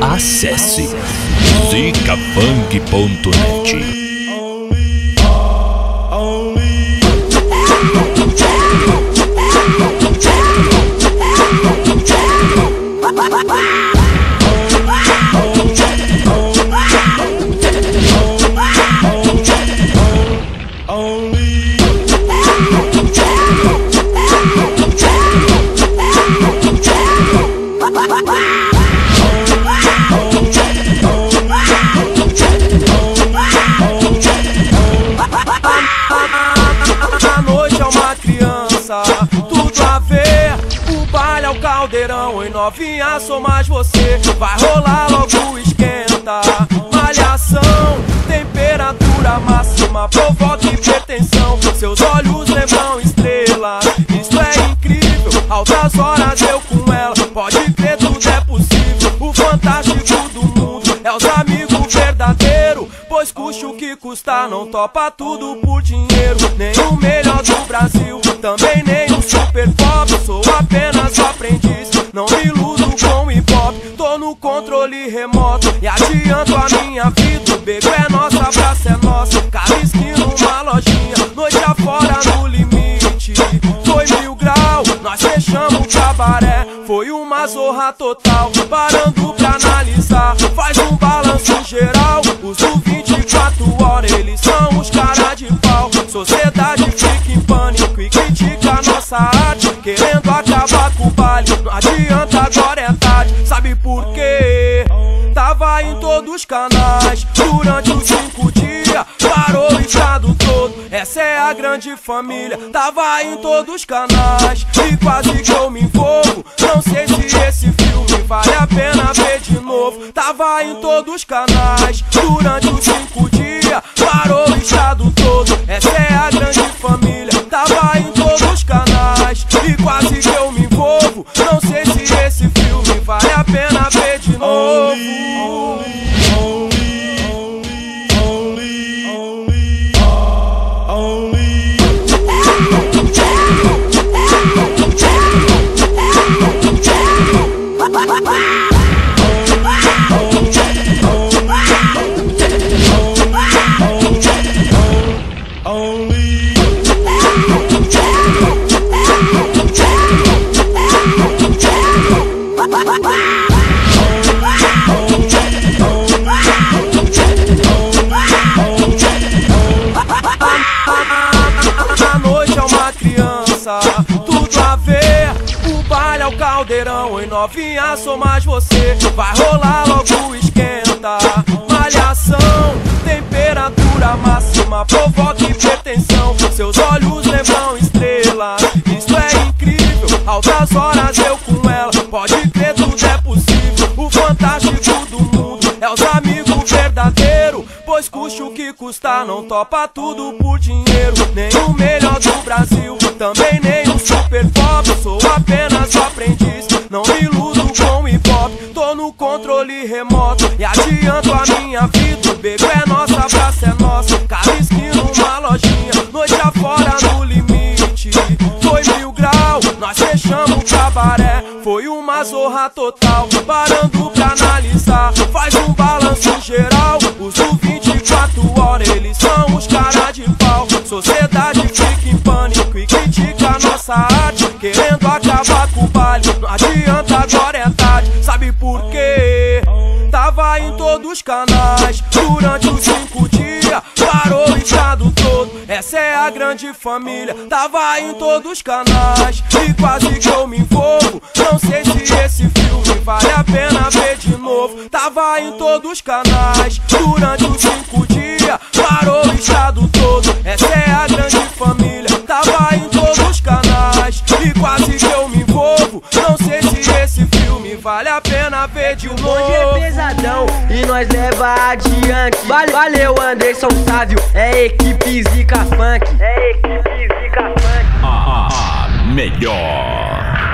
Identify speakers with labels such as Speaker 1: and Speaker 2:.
Speaker 1: Acesse zicafunk.net.
Speaker 2: A noite é uma criança, tudo a ver. O baile é o caldeirão, e novinha sou mais você. Vai Custe o que custar, não topa tudo por dinheiro. Nem o melhor do Brasil, também nem o super pop. Sou apenas aprendiz, não me iludo com hip hop. Tô no controle remoto e adianto a minha vida. O é nossa, praça é nossa. Cada esquina uma lojinha, noite afora no limite. Foi mil grau, nós fechamos o cabaré. Foi uma zorra total, parando pra analisar. Querendo acabar com o baile, não adianta, agora é tarde. Sabe por quê? Tava em todos os canais durante os cinco dias. Parou o estado todo, essa é a grande família. Tava em todos os canais e quase que eu me envolvo. Não sei se esse filme vale a pena ver de novo. Tava em todos os canais durante os cinco dias. Parou o estado todo, essa é a grande A noite é uma criança, tudo a ver. O baile é o caldeirão, e novinha sou mais você. Vai rolar logo esquenta. Malhação, temperatura máxima, provoca hipertensão. Seus olhos lembram estrelas, isso é incrível. Altas horas eu Pois custe o que custar, não topa tudo por dinheiro. Nem o melhor do Brasil, também nem o super pop. Sou apenas aprendiz, não me iludo com hip hop. Tô no controle remoto e adianto a minha vida. O beco é nossa, praça é nossa. Cada esquina uma lojinha, noite afora no limite. Foi mil grau, nós fechamos o cabaré. Foi uma zorra total, parando pra analisar. Faz um balanço geral, Sociedade fica em pânico e critica a nossa arte. Querendo acabar com o baile, não adianta, agora é tarde. Sabe por quê? Tava em todos os canais durante os cinco dias. Parou o estado todo, essa é a grande família. Tava em todos os canais e quase que eu me envolvo. Não sei se esse filme vale a pena ver de novo. Tava em todos os canais durante os cinco de
Speaker 3: O bonde é pesadão e nós leva adiante. Vale- Valeu, Anderson Sávio, é equipe Zica Funk. É equipe Zica Funk.
Speaker 1: A melhor.